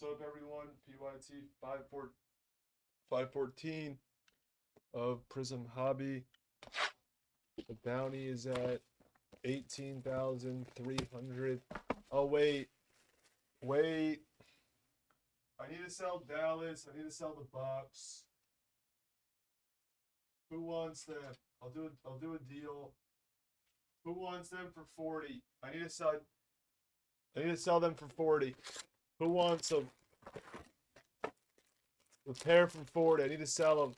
What's up, everyone? PYT 514 of Prizm Hobby. The bounty is at 18,300. Oh, wait. Wait. I need to sell Dallas. I need to sell the Bucks. Who wants them? I'll do it. I'll do a deal. Who wants them for 40? I need to sell I need to sell them for 40. Who wants them? Repair from 40. I need to sell them.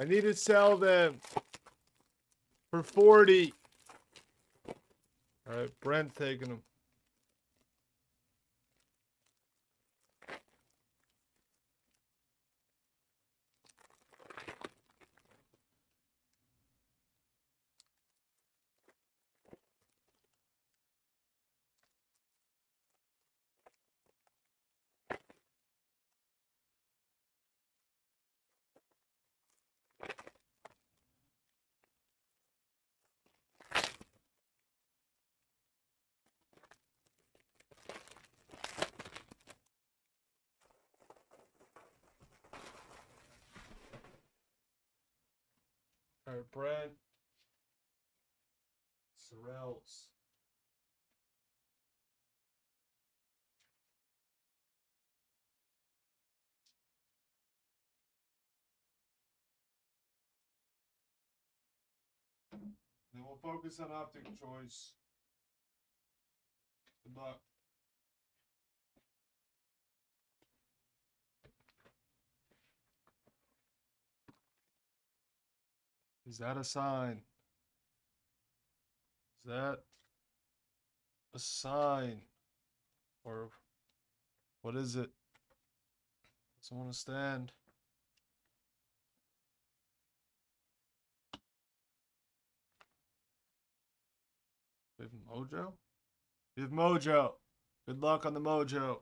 I need to sell them for 40. All right, Brent taking them. Right, Brent. Sorrells. Then we'll focus on optic choice. Good luck. Is that a sign? Is that a sign? Or what is it? Doesn't want to stand. We have Mojo? We have Mojo. Good luck on the Mojo.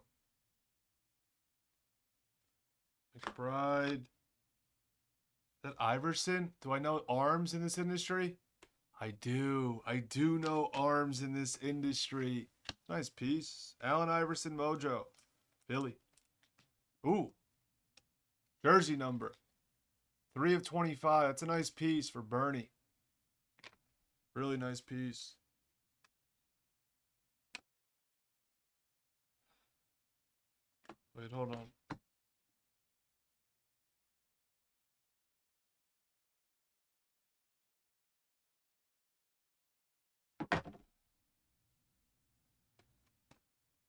McBride. That Iverson? Do I know arms in this industry? I do. I do know arms in this industry. Nice piece. Allen Iverson Mojo. Philly. Ooh. Jersey number. 3 of 25. That's a nice piece for Bernie. Really nice piece. Wait, hold on.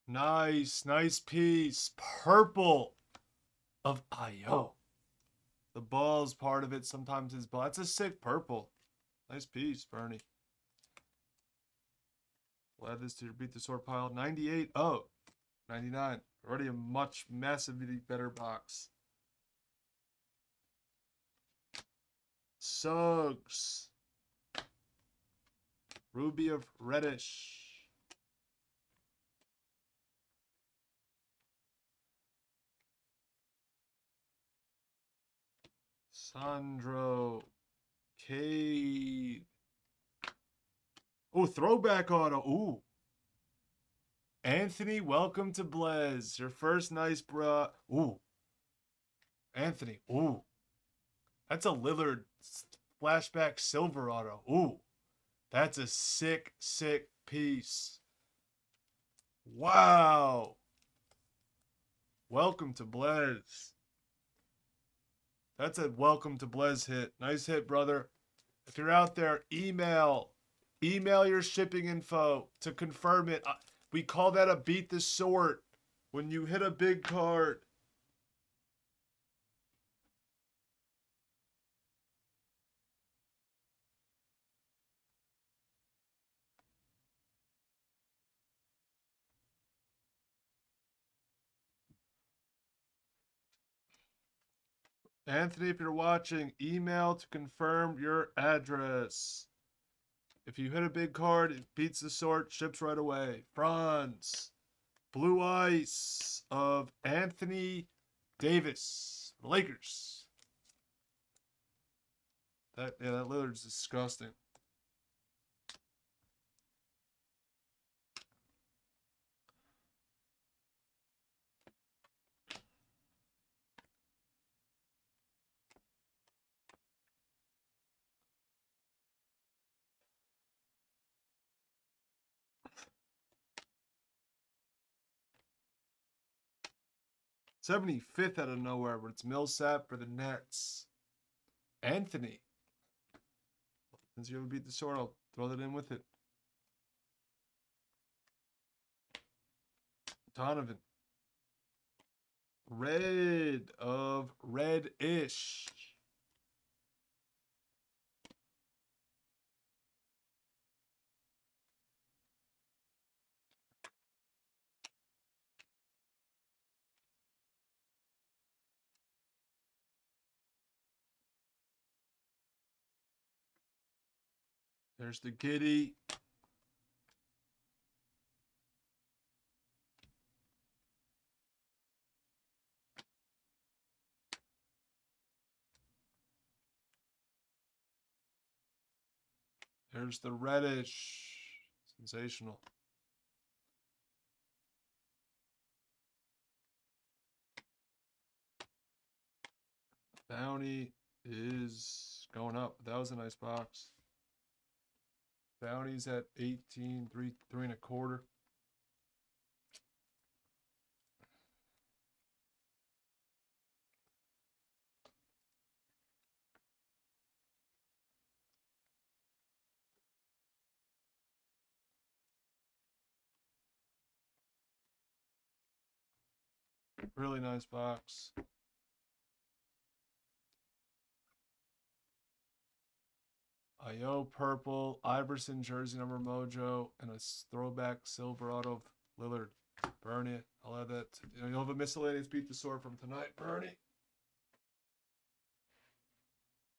Nice, nice piece. Purple of Ayo. The ball's part of it. Sometimes it's ball. That's a sick purple. Nice piece, Bernie. We'll add this to your beat the sort pile. 98. Oh, 99. Already a much massively better box. Suggs. Ruby of Reddish. Sandro. K. Oh, throwback auto. Ooh. Anthony, welcome to Blez. Your first nice bra. Ooh. Anthony. Ooh. That's a Lillard flashback silver auto. Ooh. That's a sick, sick piece. Wow. Welcome to Blez. That's a welcome to Blez hit. Nice hit, brother. If you're out there, email. Email your shipping info to confirm it. Uh, we call that a beat the sort. When you hit a big card. Anthony, if you're watching, email to confirm your address. If you hit a big card, it beats the sort, ships right away. Franz. Blue Ice of Anthony Davis. Lakers. That yeah, that Lillard's disgusting. Seventy fifth out of nowhere, but it's Millsap for the Nets. Anthony. Since you ever beat the sword, I'll throw that in with it. Donovan. Red of Reddish. There's the kitty. There's the reddish. Sensational. Bounty is going up. That was a nice box. Bounty's at 18, three, three and a quarter. Really nice box. Ayo purple, Iverson jersey number mojo, and a throwback silver auto of Lillard. Burn it. I'll have that. You'll have a miscellaneous beat the sword from tonight, Bernie.